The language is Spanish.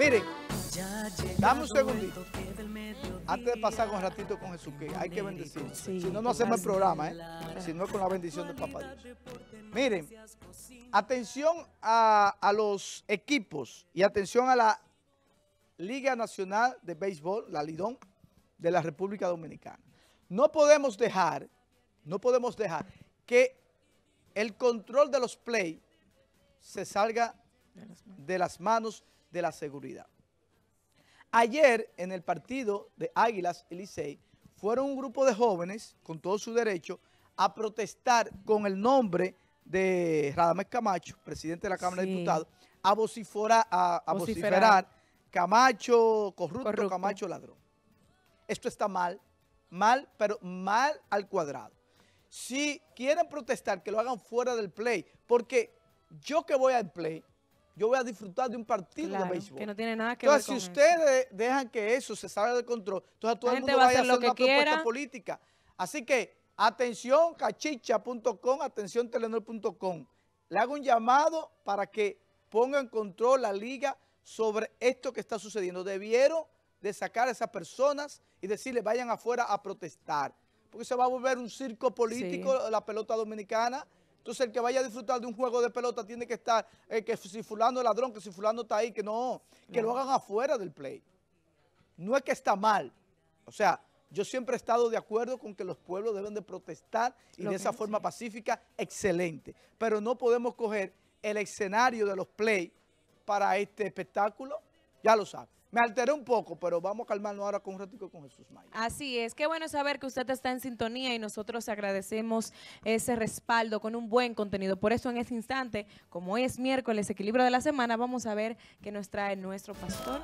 Miren, dame un segundito. Antes de pasar un ratito con Jesús, que hay que bendecir. si no, no hacemos el programa, ¿eh? Si no es con la bendición de Papá Dios. Miren, atención a, a los equipos y atención a la Liga Nacional de Béisbol, la Lidón, de la República Dominicana. No podemos dejar, no podemos dejar que el control de los play se salga de las manos de la seguridad. Ayer, en el partido de Águilas y Licey, fueron un grupo de jóvenes, con todo su derecho, a protestar con el nombre de Radamés Camacho, presidente de la Cámara de Diputados, a, vociferar, a, vociferar Camacho corrupto, Camacho ladrón. Esto está mal, mal, pero mal al cuadrado. Si quieren protestar, que lo hagan fuera del play, porque yo que voy al play, yo voy a disfrutar de un partido de béisbol. que no tiene nada que entonces, ver si ustedes dejan que eso se salga de control, entonces todo el mundo va a hacer, una propuesta política. Así que, atención cachicha.com, atención telenor.com. Le hago un llamado para que pongan control la liga sobre esto que está sucediendo. Debieron de sacar a esas personas y decirles vayan afuera a protestar. Porque se va a volver un circo político la pelota dominicana. Entonces el que vaya a disfrutar de un juego de pelota tiene que estar, eh, que si fulano es ladrón, que si fulano está ahí, que no, que lo hagan afuera del play. No es que está mal. O sea, yo siempre he estado de acuerdo con que los pueblos deben de protestar y de esa forma pacífica, excelente. Pero no podemos coger el escenario de los play para este espectáculo, ya lo saben. Me alteré un poco, pero vamos a calmarnos ahora con un ratito con Jesús Maya. Así es, qué bueno saber que usted está en sintonía y nosotros agradecemos ese respaldo con un buen contenido. Por eso en este instante, como hoy es miércoles, equilibrio de la semana, vamos a ver qué nos trae nuestro pastor.